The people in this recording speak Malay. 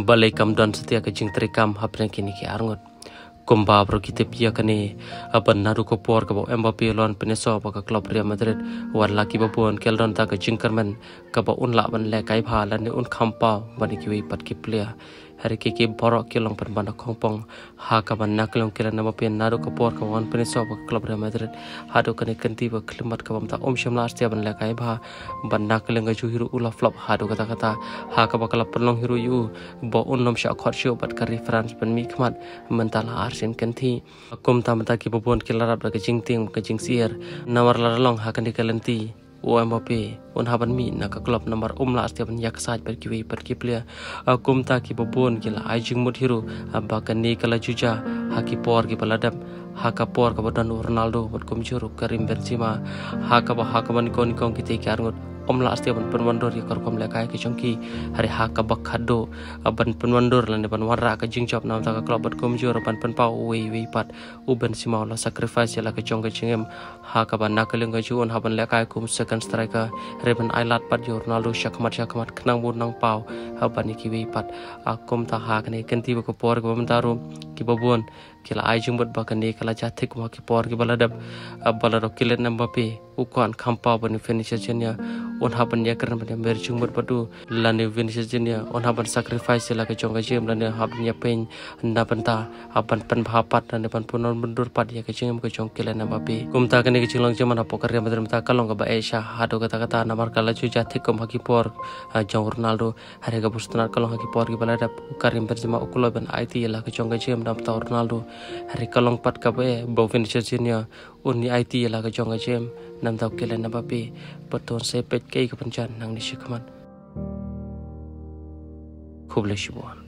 balai kam don setia ke jing trikam hapne kini ki arngot kumba bro kita pia kani aban naru ko por ka bo Mbappe lon peneso ba ka club Real Madrid? War laki ba bon kel don ta ka jingkerman ka ba un la ban le kai pha lan un khampa bani ki wi pat ki player hari ke borok ke long pen kongpong. Ha ka ban nak long kira nama pen nado ka por ka wan pen so ba klub Real Madrid. Ha do kane kenti ba klimat ka bam ta om sham last ya ban la kai ba. Ban nak long ga ju hiru ula flop. Ha do kata kata. Ha ka ba klub pen long hiru yu. Bo un nom sha khot shu bat ka reference pen mi khmat. Mental arsen kenti. Kum ta mata ki bobon ke larap ka jing ting ka jing sier. Nawar la long ha OMP un haban mi na ka club number um la setiap yak saj per kiwi per kiplia akum ta ki bobon ki la ajing mut hiru abba kan ni kala juja haki por ki baladap haka por ka badan Ronaldo bot kum juru Karim Benzema. Haka ba haka ban kon kon ki te ki arngot om la astia ban penwandor ya korkom le kai ke chongki hari ha ka bak khado ban penwandor lan ban warra ka jing job nam ta ka club bat kom jor ban pen pau we we pat u ben sima la sacrifice la ka chong ka chingem ha ka ban nak leng ka juon ha ban le kai kum second striker re ban ai lat pat jor ronaldo shakmat shakmat knang bu nang pau ha ban ki we pat. Akum ta ha ka ne kenti ko por ko ban taru ki babon kila ai jung bat ba ka ne kala jathik ma ki por ki baladab abala ro kilen nam ba pe ukon khampa bani finisher jenya on haban ya karna bani mer chung ber padu lani finisher jenya on haban sacrifice la ke chong jem lani haban ya pen na banta haban pen bhapat lani ban punon mundur pad ya ke chingem ke chong kila na babi kum ta kane ke chinglang jaman apa karya madram ta ka ba esha hado kata kata namar kala chu jati kom haki por jong ronaldo hare ga bustunar kalong haki por ki bala dap karim berjema ukulo ban it la ke chong jem dam ta ronaldo hare kalong pat ka ba bo finisher jenya uni it la ke chong jem nam tau kele na babi. Beton sepet kei ke pencan nang ni shikaman khub le shibuan